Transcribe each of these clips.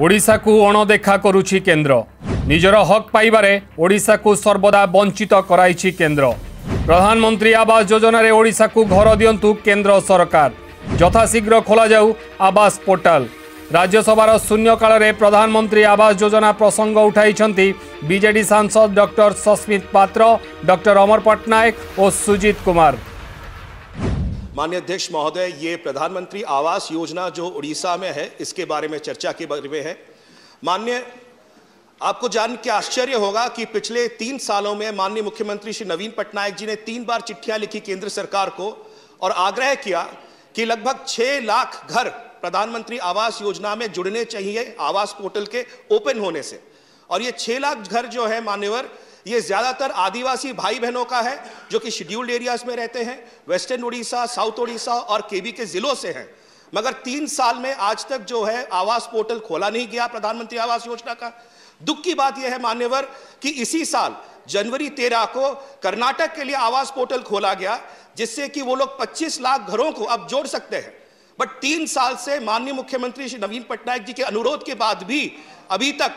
ଓଡ଼ିଶାକୁ ଅଣଦେଖା କରୁଛି କେନ୍ଦ୍ର ନିଜର ହକ୍ ପାଇବାରେ ଓଡ଼ିଶାକୁ ସର୍ବଦା ବଞ୍ଚିତ କରାଇଛି କେନ୍ଦ୍ର ପ୍ରଧାନମନ୍ତ୍ରୀ ଆବାସ ଯୋଜନାରେ ଓଡ଼ିଶାକୁ ଘର ଦିଅନ୍ତୁ କେନ୍ଦ୍ର ସରକାର ଯଥାଶୀଘ୍ର ଖୋଲାଯାଉ ଆବାସ ପୋର୍ଟାଲ ରାଜ୍ୟସଭାର ଶୂନ୍ୟକାଳରେ ପ୍ରଧାନମନ୍ତ୍ରୀ ଆବାସ ଯୋଜନା ପ୍ରସଙ୍ଗ ଉଠାଇଛନ୍ତି ବିଜେଡି ସାଂସଦ ଡକ୍ଟର ସସ୍ମିତ ପାତ୍ର ଡକ୍ଟର ଅମର ପଟ୍ଟନାୟକ ଓ ସୁଜିତ କୁମାର माननीय अध्यक्ष महोदय, ये प्रधानमंत्री आवास योजना जो उड़ीसा में है, इसके बारे में चर्चा के बारे में है। माननीय, आपको जान के आश्चर्य होगा कि पिछले तीन सालों में माननीय मुख्यमंत्री श्री नवीन पटनायक जी ने तीन बार चिट्ठियाँ लिखी केंद्र सरकार को और आग्रह किया कि लगभग छह लाख घर प्रधानमंत्री आवास योजना में जुड़ने चाहिए आवास पोर्टल के ओपन होने से। और ये छह लाख घर जो है, मान्यवर ये ज़्यादातर आदिवासी भाई बहनों का है, जो कि शेड्यूल्ड एरियाज़ में रहते हैं। वेस्टर्न उड़ीसा साउथ उड़ीसा और केबी के जिलों से हैं। मगर तीन साल में आज तक जो है, आवास पोर्टल खोला नहीं गया प्रधानमंत्री आवास योजना का। दुख की बात यह है, मान्यवर, कि इसी साल जनवरी तेरह को कर्नाटक के लिए आवास पोर्टल खोला गया, जिससे कि वो लोग 25 लाख घरों को अब जोड़ सकते हैं। बट तीन साल से माननीय मुख्यमंत्री श्री नवीन पटनायक जी के अनुरोध के बाद भी अभी तक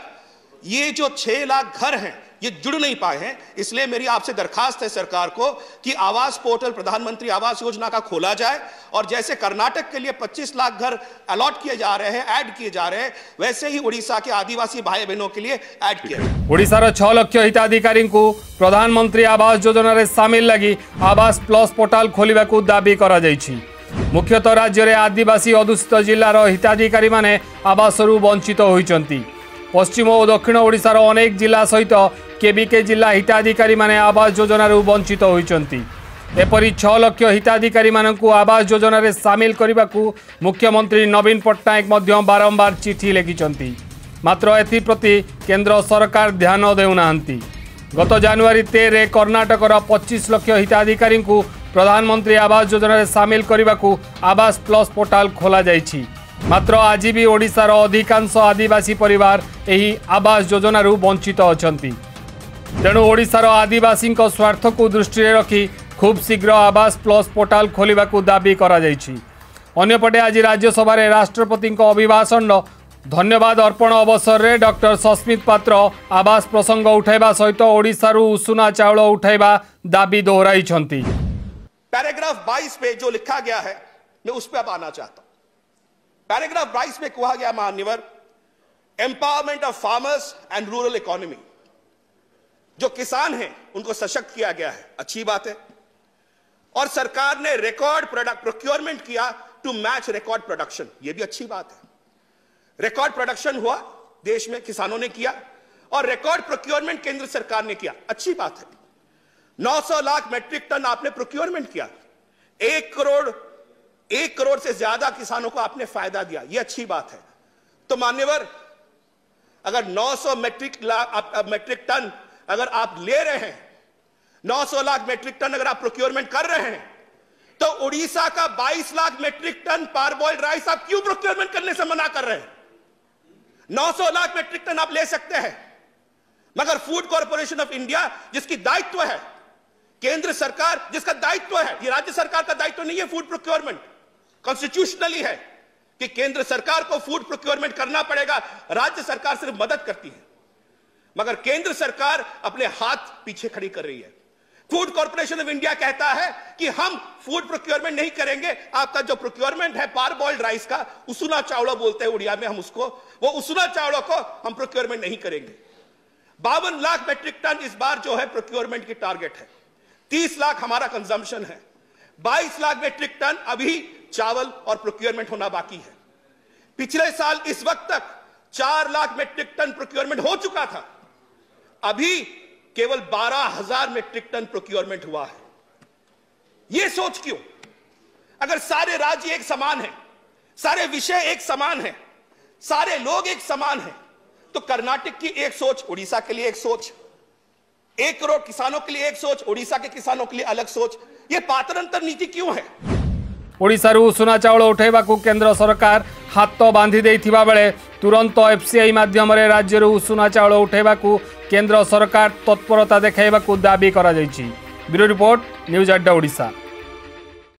ये जो छह लाख घर हैं ये जुड़ नहीं पाए हैं इसलिए मेरी आपसे दरखास्त है सरकार को कि आवास पोर्टल प्रधानमंत्री आवास योजना का खोला जाए और जैसे कर्नाटक के लिए 25 लाख घर अलॉट किए जा रहे हैं ऐड किए जा रहे हैं वैसे ही उड़ीसा के आदिवासी भाई बहनों के लिए ऐड किया जाए ଓଡ଼ିଶାର ଛଅ ଲକ୍ଷ ହିତାଧିକାରୀଙ୍କୁ ପ୍ରଧାନମନ୍ତ୍ରୀ ଆବାସ ଯୋଜନାରେ ସାମିଲ ଲାଗି ଆବାସ ପ୍ଲସ୍ ପୋର୍ଟାଲ ଖୋଲିବାକୁ ଦାବି କରାଯାଇଛି ମୁଖ୍ୟତଃ ରାଜ୍ୟରେ ଆଦିବାସୀ ଅଧ୍ୟୁଷିତ ଜିଲ୍ଲାର ହିତାଧିକାରୀମାନେ ଆବାସରୁ ବଞ୍ଚିତ ହୋଇଛନ୍ତି ପଶ୍ଚିମ ଓ ଦକ୍ଷିଣ ଓଡ଼ିଶାର ଅନେକ ଜିଲ୍ଲା ସହିତ କେବିକେ ଜିଲ୍ଲା ହିତାଧିକାରୀମାନେ ଆବାସ ଯୋଜନାରୁ ବଞ୍ଚିତ ହୋଇଛନ୍ତି ଏପରି ଛଅ ଲକ୍ଷ ହିତାଧିକାରୀମାନଙ୍କୁ ଆବାସ ଯୋଜନାରେ ସାମିଲ କରିବାକୁ ମୁଖ୍ୟମନ୍ତ୍ରୀ ନବୀନ ପଟ୍ଟନାୟକ ମଧ୍ୟ ବାରମ୍ବାର ଚିଠି ଲେଖିଛନ୍ତି ମାତ୍ର ଏଥିପ୍ରତି କେନ୍ଦ୍ର ସରକାର ଧ୍ୟାନ ଦେଉନାହାନ୍ତି ଗତ ଜାନୁଆରୀ ତେରରେ କର୍ଣ୍ଣାଟକର ପଚିଶ ଲକ୍ଷ ହିତାଧିକାରୀଙ୍କୁ ପ୍ରଧାନମନ୍ତ୍ରୀ ଆବାସ ଯୋଜନାରେ ସାମିଲ କରିବାକୁ ଆବାସ ପ୍ଲସ୍ ପୋର୍ଟାଲ ଖୋଲାଯାଇଛି ମାତ୍ର ଆଜି ବି ଓଡ଼ିଶାର ଅଧିକାଂଶ ଆଦିବାସୀ ପରିବାର ଏହି ଆବାସ ଯୋଜନାରୁ ବଞ୍ଚିତ ଅଛନ୍ତି ତେଣୁ ଓଡ଼ିଶାର ଆଦିବାସୀଙ୍କ ସ୍ୱାର୍ଥକୁ ଦୃଷ୍ଟିରେ ରଖି ଖୁବ୍ ଶୀଘ୍ର ଆବାସ ପ୍ଲସ୍ ପୋର୍ଟାଲ ଖୋଲିବାକୁ ଦାବି କରାଯାଇଛି ଅନ୍ୟପଟେ ଆଜି ରାଜ୍ୟସଭାରେ ରାଷ୍ଟ୍ରପତିଙ୍କ ଅଭିଭାଷଣର ଧନ୍ୟବାଦ ଅର୍ପଣ ଅବସରରେ ଡକ୍ଟର ସସ୍ମିତ ପାତ୍ର ଆବାସ ପ୍ରସଙ୍ଗ ଉଠାଇବା ସହିତ ଓଡ଼ିଶାରୁ ଉଷୁନା ଚାଉଳ ଉଠାଇବା ଦାବି ଦୋହରାଇଛନ୍ତି पैराग्राफ 22 पे जो लिखा गया है मैं उस पर अब आना चाहता हूं पैराग्राफ 22 में कहा गया मान्यवर empowerment of farmers and rural economy जो किसान हैं, उनको सशक्त किया गया है। अच्छी बात है। और सरकार ने रिकॉर्ड प्रोडक्ट प्रोक्योरमेंट किया टू मैच रिकॉर्ड प्रोडक्शन यह भी अच्छी बात है। रिकॉर्ड प्रोडक्शन हुआ, देश में किसानों ने किया, और रिकॉर्ड प्रोक्योरमेंट केंद्र सरकार ने किया। अच्छी बात है। 900 लाख मैट्रिक टन आपने प्रोक्योरमेंट किया। एक करोड़ एक करोड़ से ज़्यादा किसानों को आपने फ़ायदा दिया। यह अच्छी बात है। तो मान्यवर, अगर 900 मैट्रिक मैट्रिक टन अगर आप ले रहे हैं 900 लाख मेट्रिक टन अगर आप प्रोक्योरमेंट कर रहे हैं तो उड़ीसा का 22 lakh metric ton parboiled rice आप क्यों प्रोक्योरमेंट करने से मना कर रहे हैं? 900 लाख मेट्रिक टन आप ले सकते हैं। मगर फ़ूड कॉरपोरेशन ऑफ़ इंडिया जिसकी दायित्व है, केंद्र सरकार जिसका दायित्व है, ये राज्य सरकार का दायित्व नहीं है फ़ूड प्रोक्योरमेंट कॉन्स्टिट्यूशनली है कि केंद्र सरकार को फ़ूड प्रोक्योरमेंट करना पड़ेगा, राज्य सरकार सिर्फ़ मदद करती है। मगर केंद्र सरकार अपने हाथ पीछे खड़ी कर रही है। फ़ूड कॉर्पोरेशन ऑफ़ इंडिया कहता है कि हम फ़ूड प्रोक्योरमेंट नहीं करेंगे। आपका जो प्रोक्योरमेंट है पार बॉइल्ड राइस का, उसुना चावड़ा बोलते हैं उड़िया में हम उसको। वो उसुना चावड़ों को हम प्रोक्योरमेंट नहीं करेंगे। बावन लाख मेट्रिक टन इस बार जो है प्रोक्योरमेंट की टारगेट है। तीस लाख हमारा कंजम्पशन है। बाईस लाख मेट्रिक टन अभी चावल और प्रोक्योरमेंट होना बाकी है। पिछले साल इस वक्त तक चार लाख मेट्रिक टन प्रोक्योरमेंट हो चुका था। अभी केवल बारह हजार मेट्रिक टन प्रोक्योरमेंट हुआ है यह सोच क्यों अगर सारे राज्य एक समान है सारे विषय एक समान है सारे लोग एक समान है तो कर्नाटक की एक सोच उड़ीसा के लिए एक सोच एक करोड़ किसानों के लिए एक सोच उड़ीसा के किसानों के लिए अलग सोच ये पातरंतर नीति क्यों है ଓଡ଼ିଶାରୁ ଉଷୁନା ଚାଉଳ ଉଠାଇବାକୁ କେନ୍ଦ୍ର ସରକାର ହାତ ବାନ୍ଧି ଦେଇଥିବା ବେଳେ ତୁରନ୍ତ ଏଫ୍ସିଆଇ ମାଧ୍ୟମରେ ରାଜ୍ୟରୁ ଉଷୁନା ଚାଉଳ ଉଠାଇବାକୁ କେନ୍ଦ୍ର ସରକାର ତତ୍ପରତା ଦେଖାଇବାକୁ ଦାବି କରାଯାଇଛି ବ୍ୟୁରୋ ରିପୋର୍ଟ ନ୍ୟୁଜ୍ ଆଡ୍ଡା ଓଡ଼ିଶା